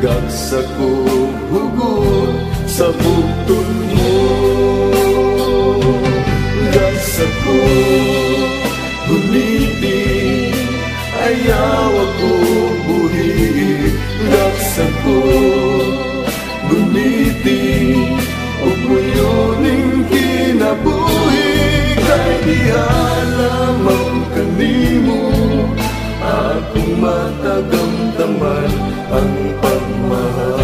Gagsak ko hugot sa bukton mo. Gagsak ko hulitin Ayaw ako buhi Gagsak ko gunitin O kuyon kuyoning kinabuhi. Kay di alam ako matagamdaman ang pagmahal.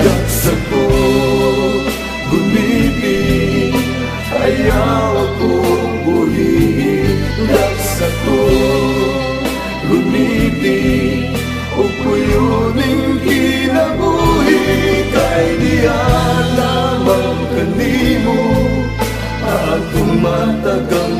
Daksa ko, gumibig, ayaw akong buhiin Daksa ko, gumibig, o kuyuning kinabuhi. Kay diyan lamang kanimo at tumatagang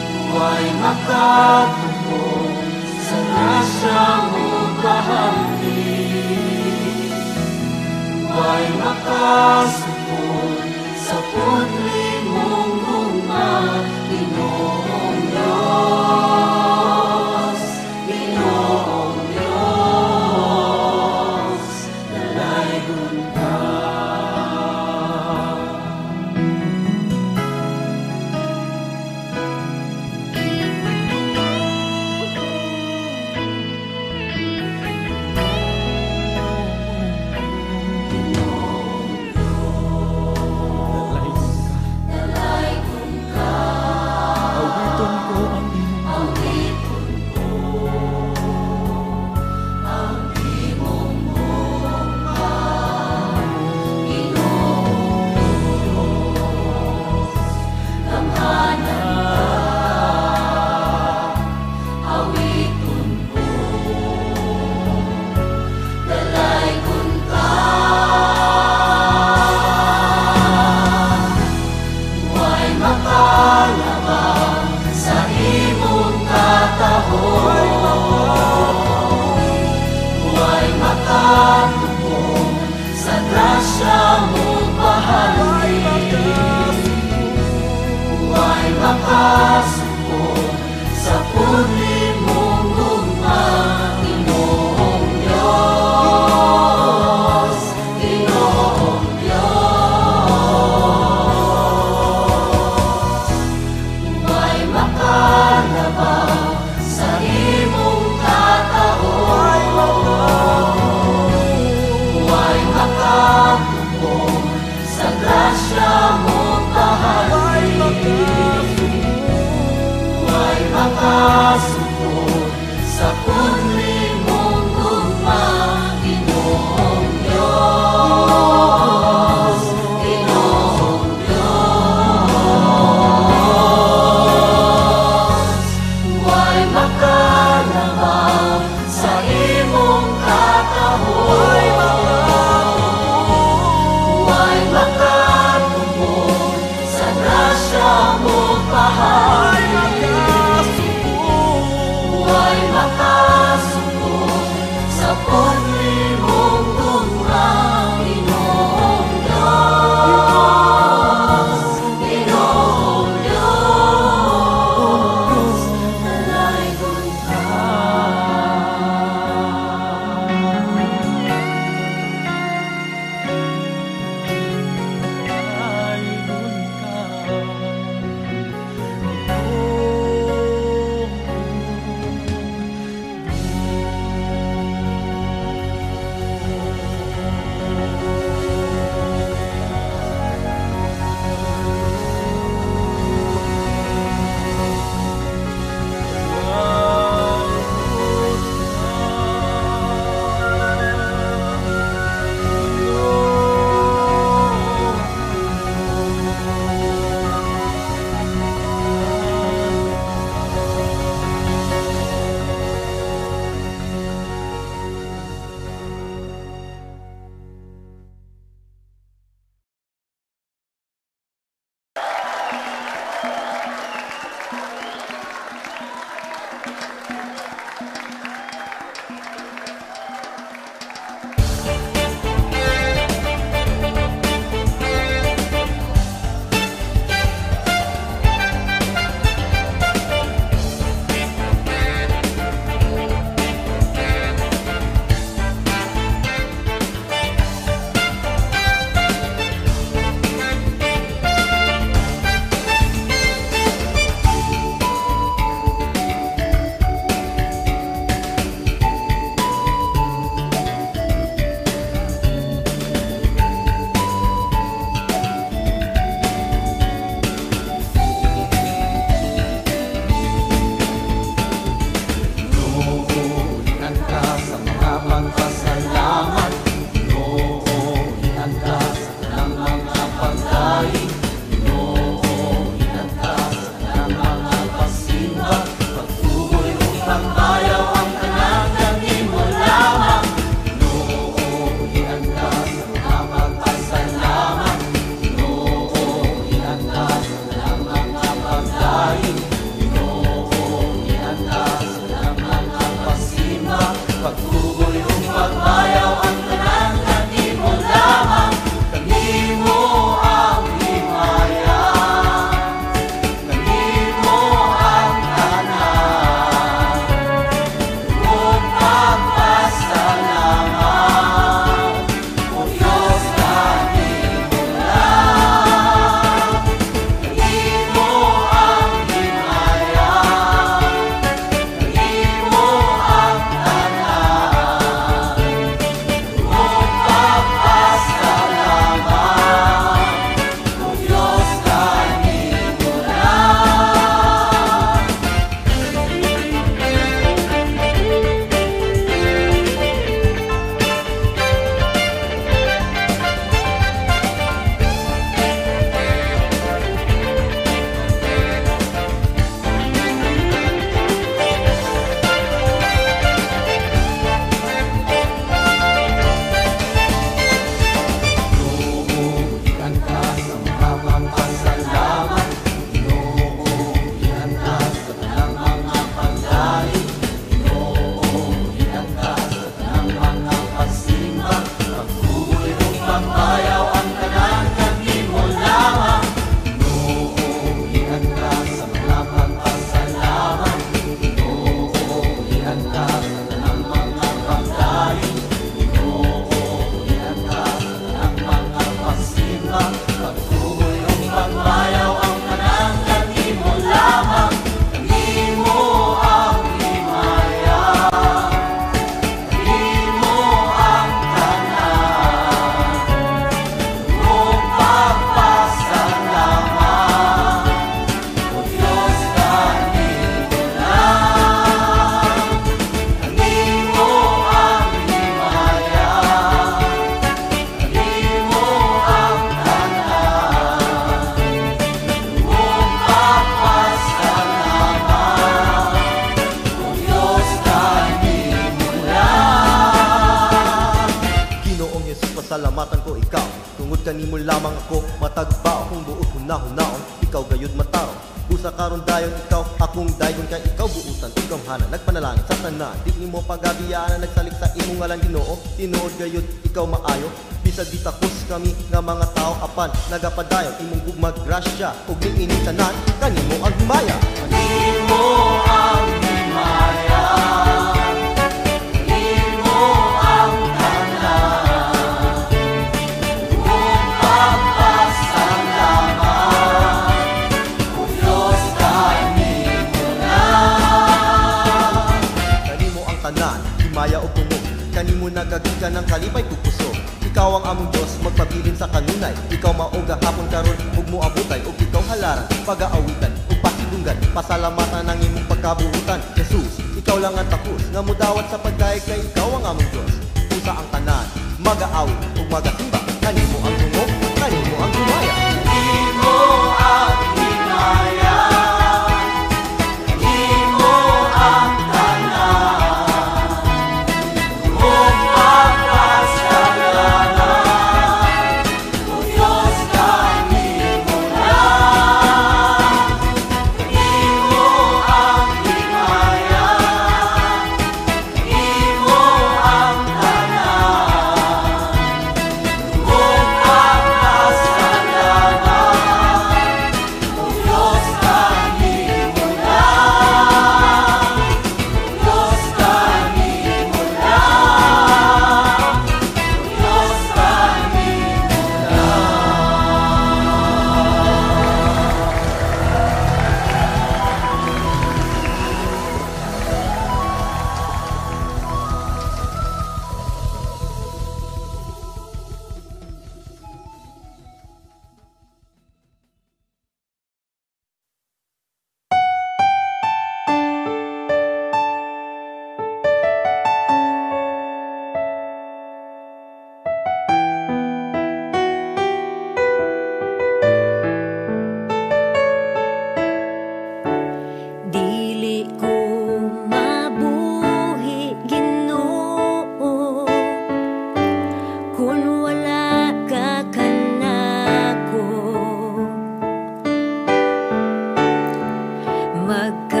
a good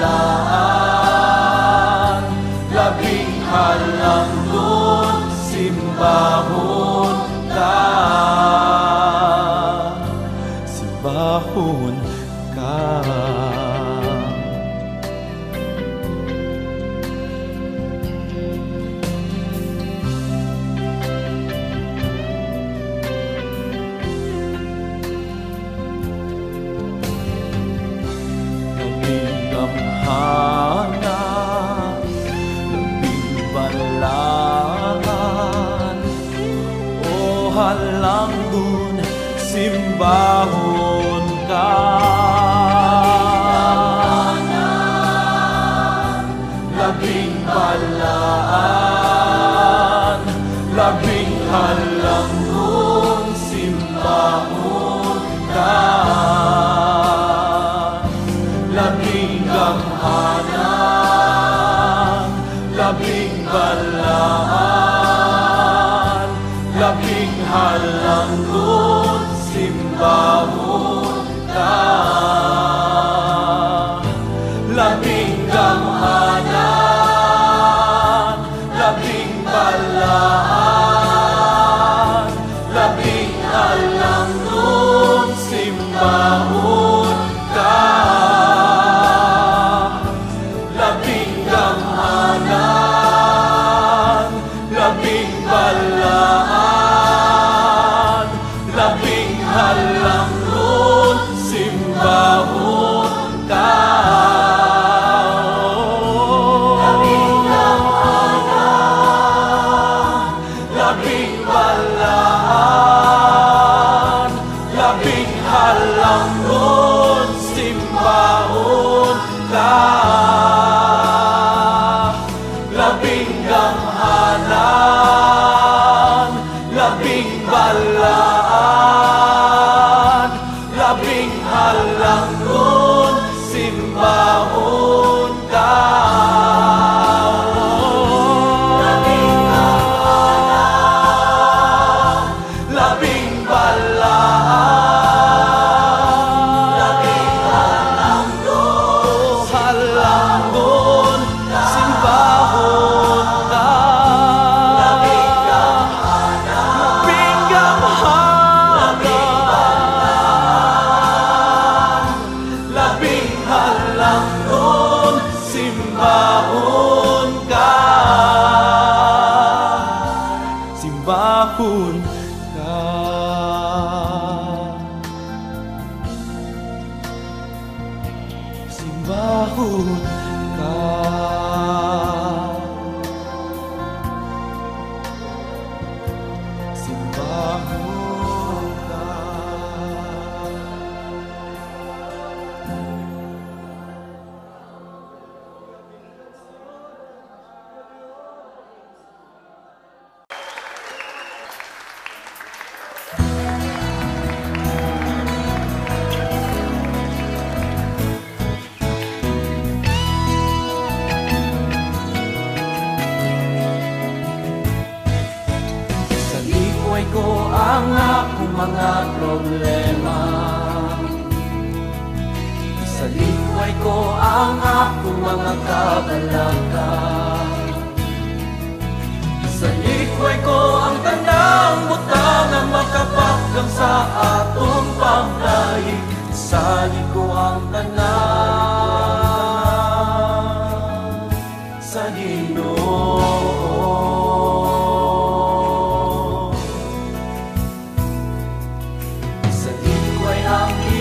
love.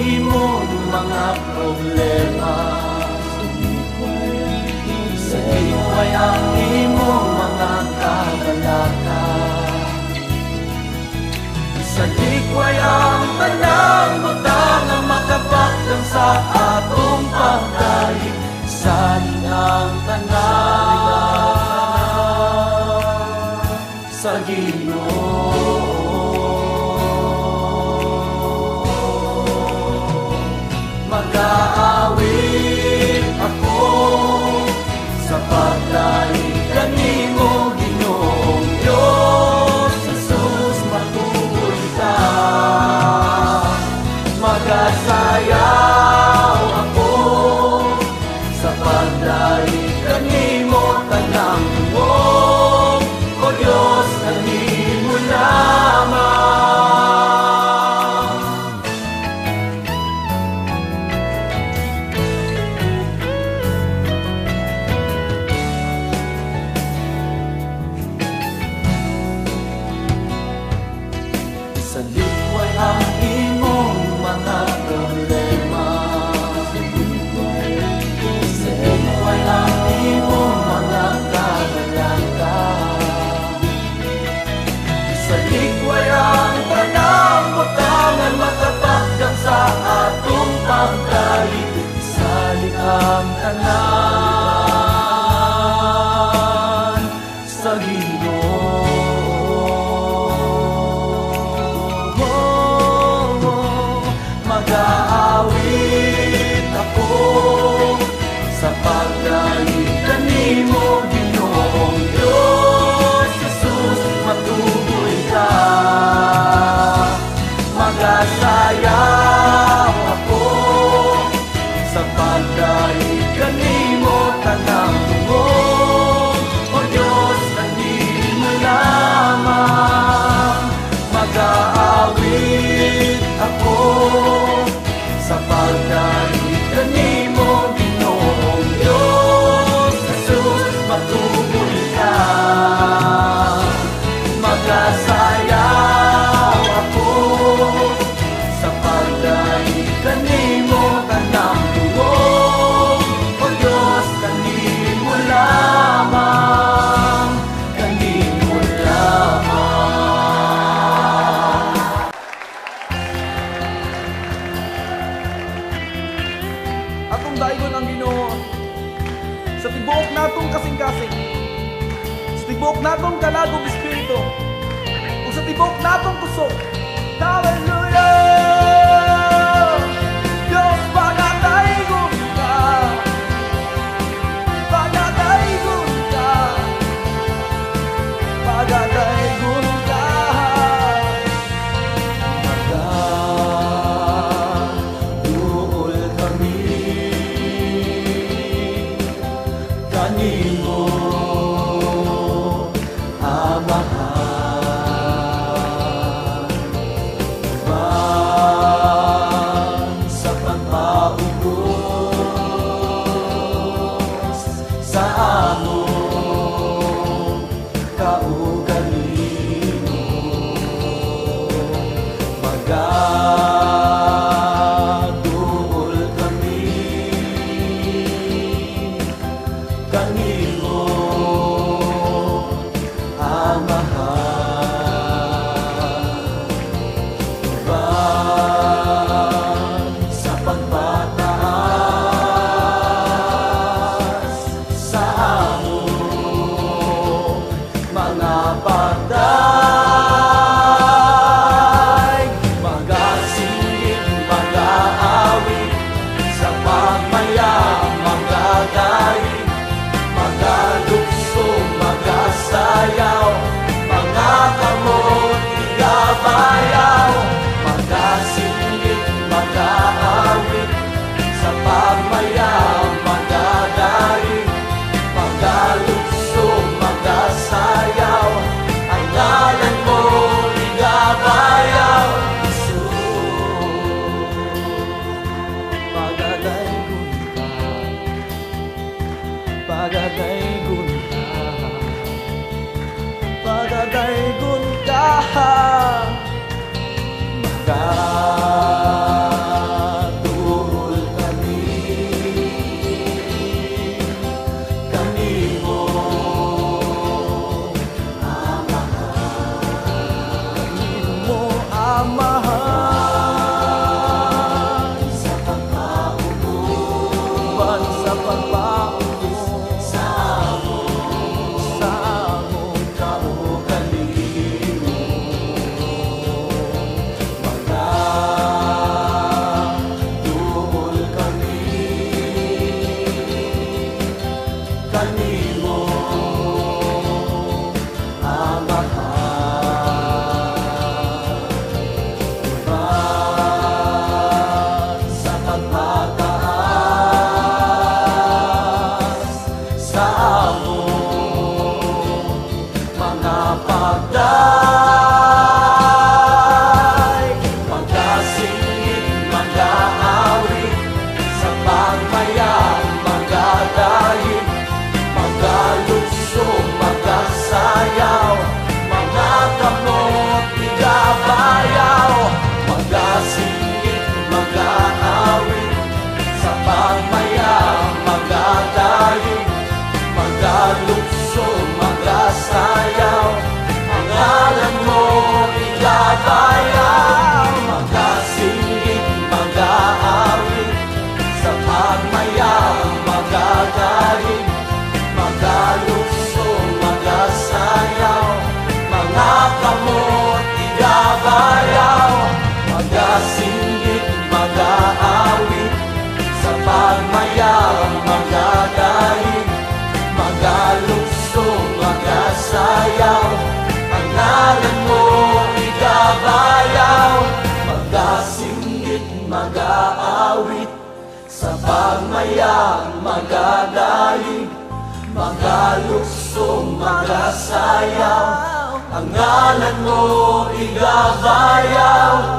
imong mga problema. Sa gikway ang imong mga kabalata. Sa gikway ang tanang buta nga makapakdang sa atong pagdaig Saling ang tanang sa Ginoo. Oh, oh. Santa. Magasayaw Ang ngalan mo igabayaw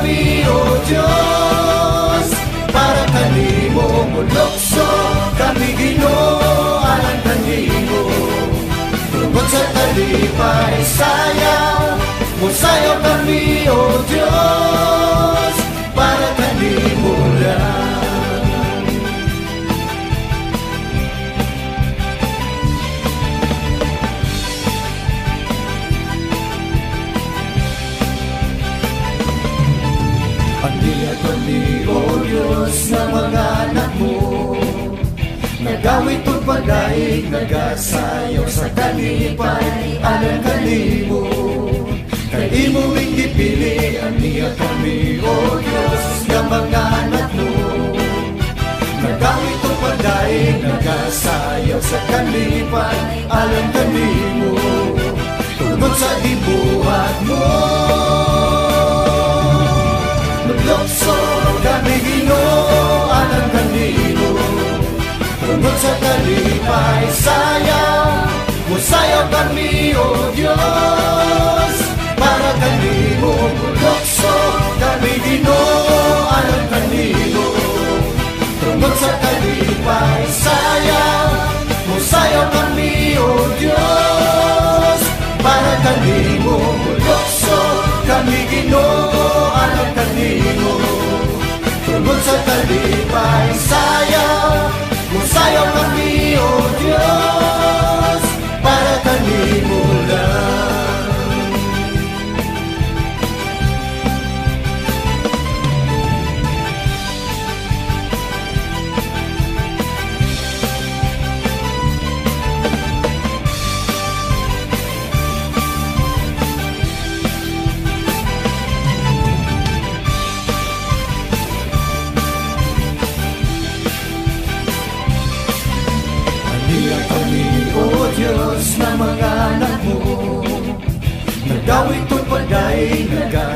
kami o Diyos Para kanimo Lukso kami Ginoo alam kanimo Tungkol sa talipay sayaw Musayaw kami o Diyos Para kanimo Diyos na mga anak mo Nagawit o pagdaig, nagasayaw sa kalipay. Alang kanimo Kay imo ing gipili, aniya kami. O Diyos na mga anak mo Nagawit o pagdaig, nagasayaw sa kalipay. Alang kanimo Tungod sa ibuhat mo. Maglokso Sunod sa talipay, sayaw Musayaw kami, O oh Diyos. Para kanino bulokso Kami dino, ginoan kanino. Sunod sa talipay, sayaw Musayaw kami, O oh Diyos. Para kanino bulokso Kami dino, ginoan kanino. Sunod sa talipay, sayaw Musayaw kami, O Diyos Para kanimo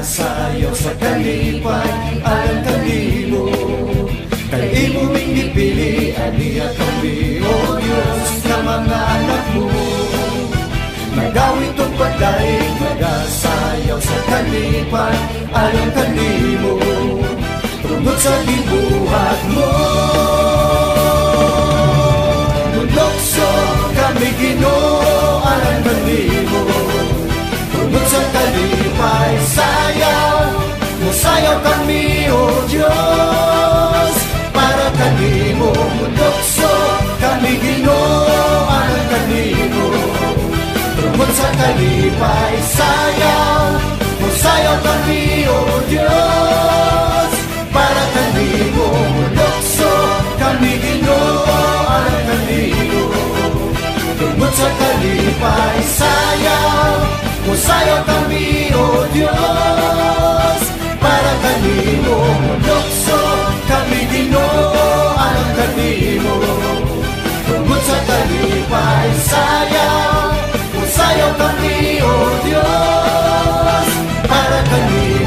nagasayaw sa kalipay Alang kanimo Kay imo ming ipili, aniya kami, O Diyos, na mga anak mo. Nagdawit o paday, nagasayaw sa kalipay Alang kanimo Tungod sa gibuhat mo. Lukso kami ginoo alang sa kalipay sayaw Musayaw kami o Diyos Para kanimo Lukso kami ginoo alang kanimo Tungod sa kalipay sayaw Musayaw kami o Diyos Para kanimo Lukso kami ginoo alang kanimo Tungod sa kalipay sayaw Musayaw kami o Diyos. Para kanimo Lukso. Kami ginoo alang kanimo Tungod sa kalipay sayaw Musayaw kami o Diyos. Para kanimo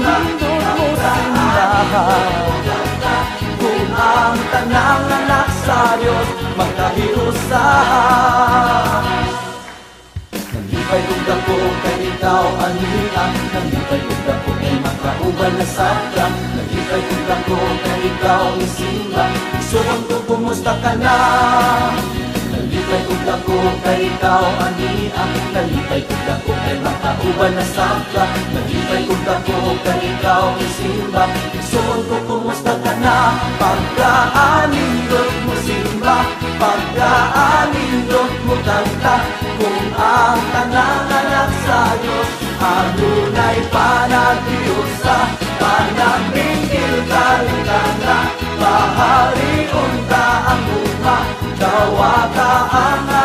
Pagkaanindot mo simbahan kung ang tanang anak sa Diyos magkahiusahan Nalipay kong dako kay ikaw ania Nalipay kong dako kay makauban na sabka Nalipay kong dako kay ikaw isimba Isuon ko kumusta ka na Nalipay kong dako kay ikaw ania Nalipay kong dako kay makauban na sabka Nalipay kong dako kay ikaw isimba Isuon ko kumusta ka na? Pagkaanindot mo simba. Pagkaanindot mo kanta Kung ang tanang anak sa Diyos Adunay panagdiyosa Panagbingkil kalikana Paharion ka ang uma Dawa ka ang akong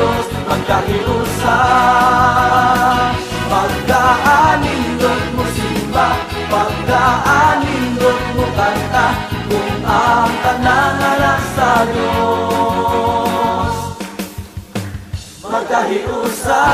Diyos Magkakiusa Pagkaanindot mo simba Pagkaanindot mo kanta Kung ang tanang anak sa Diyos. Magkahiusa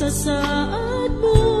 sa saad mo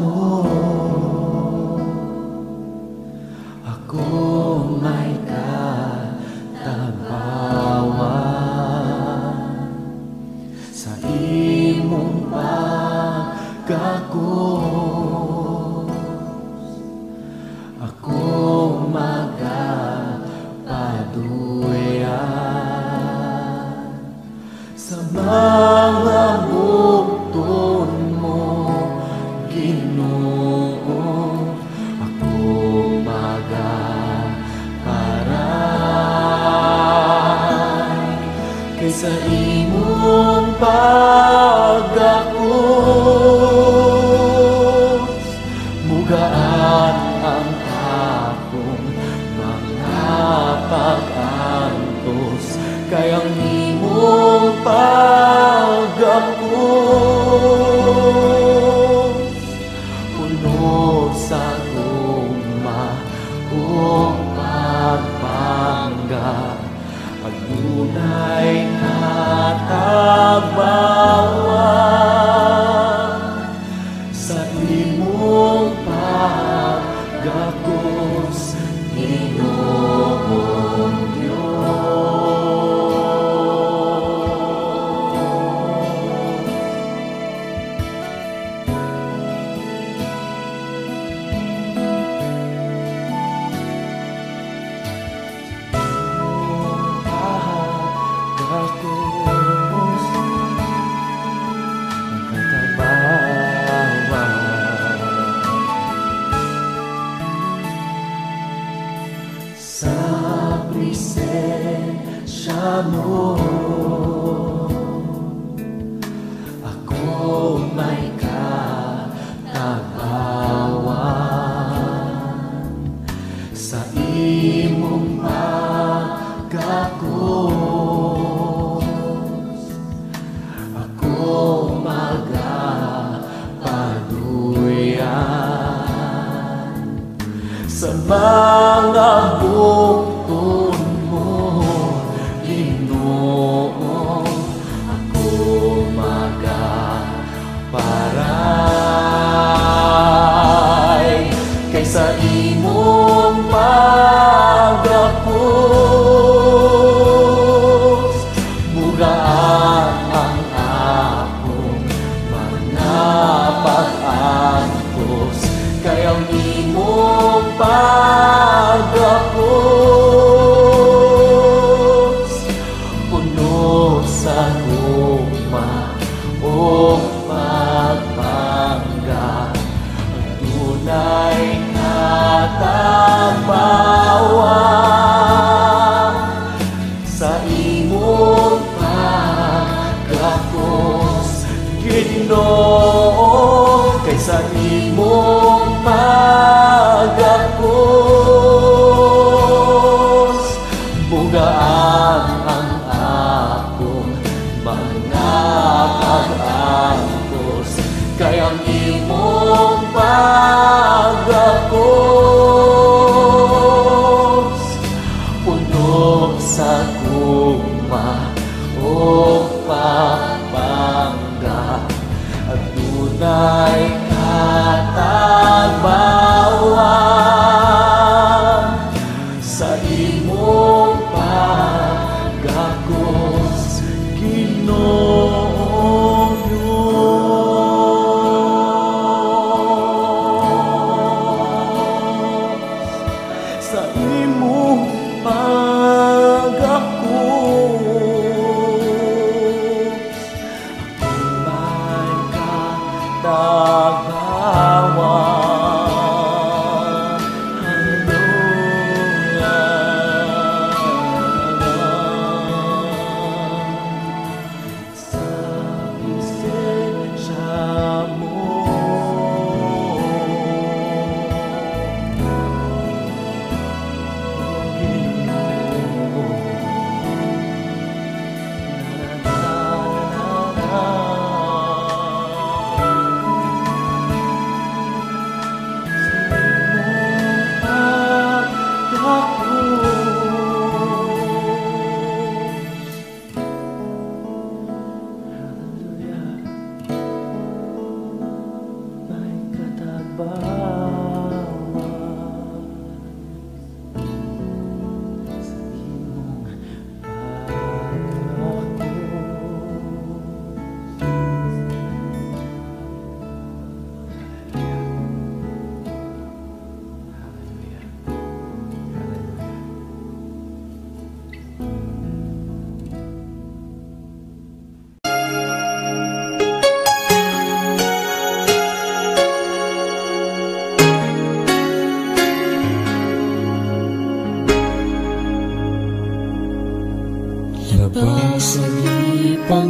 mo. Ako may katabawan Sa imong pagkakos Ako magapaduyan Sa mga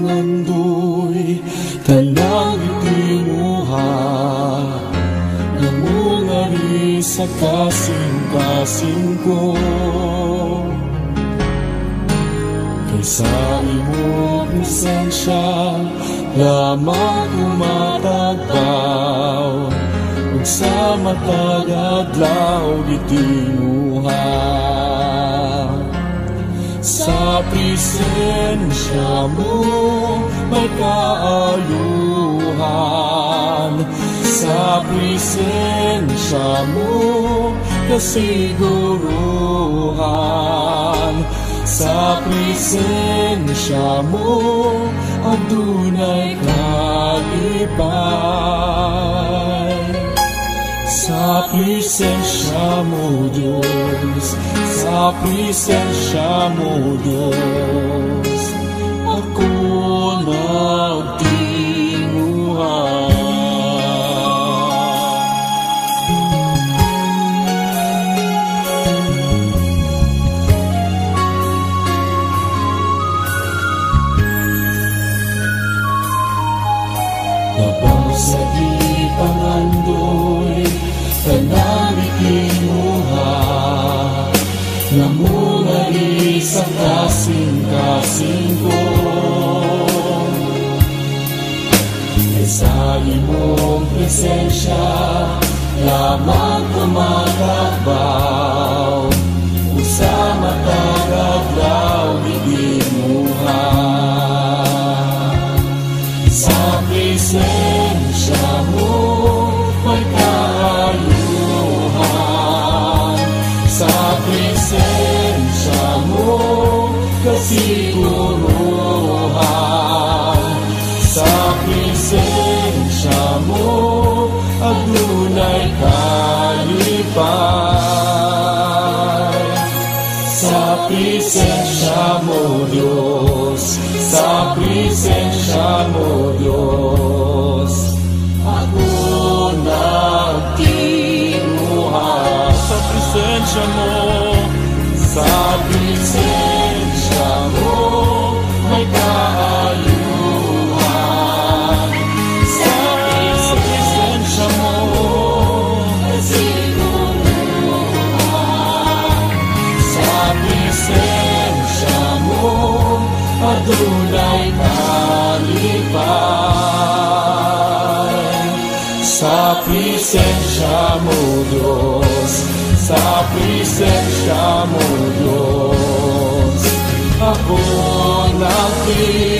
能不？kasiguruhan. Sa presensya mo ang dunay kalipay Sa presensya mo, Diyos. Sa presensya mo, Diyos. presensya lamang kumakatbaw usama tagaglaw mo, Diyos. Ako ang nakita.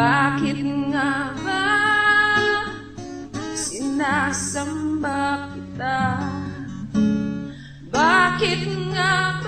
Bakit nga ba sinasamba kita? Bakit nga ba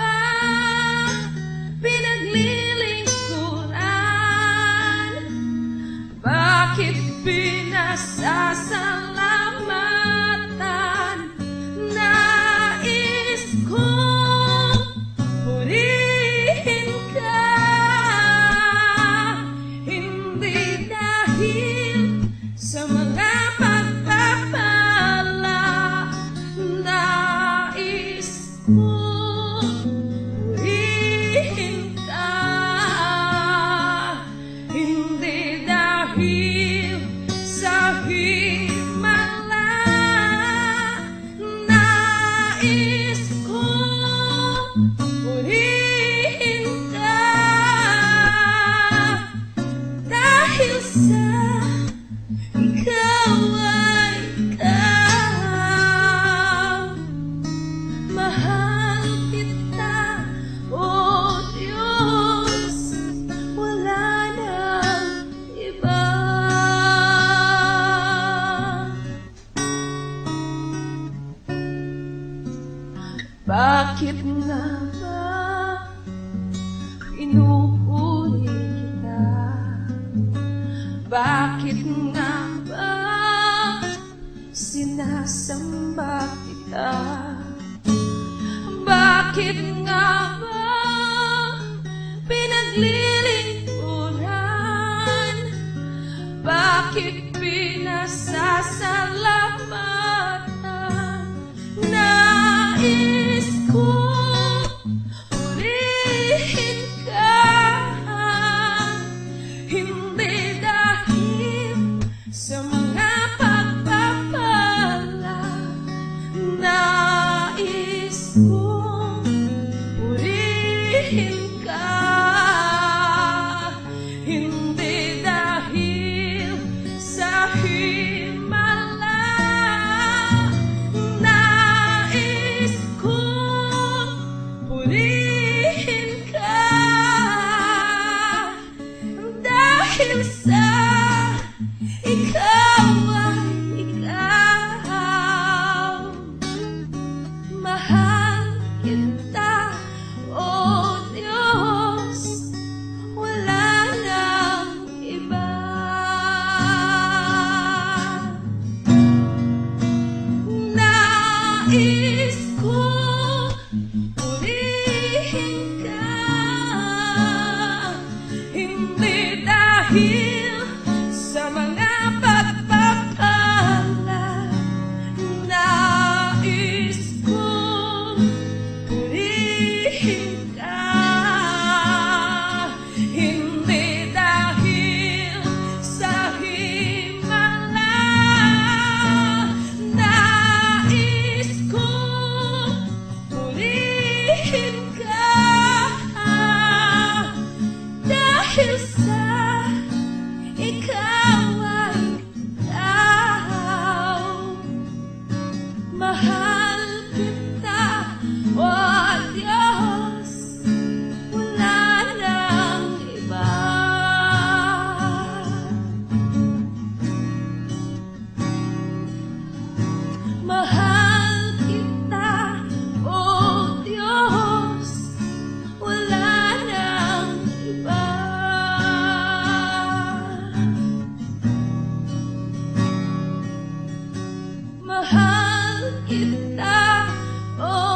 oh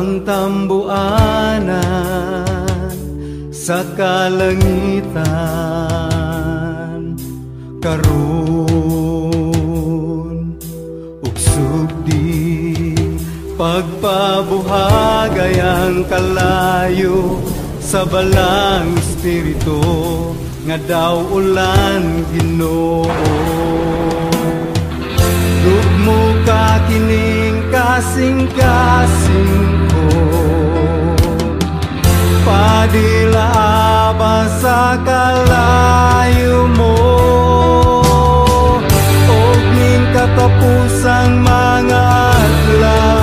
ang tambuanan sa kalangitan. Karon uksog di pagpabuhagay ang kalayo sa balang espiritu nga daw ulan Ginoo. Dugmo ka kining kasing-kasing ko. Padila ba sa kalayo mo? Og katapusang mga atlas.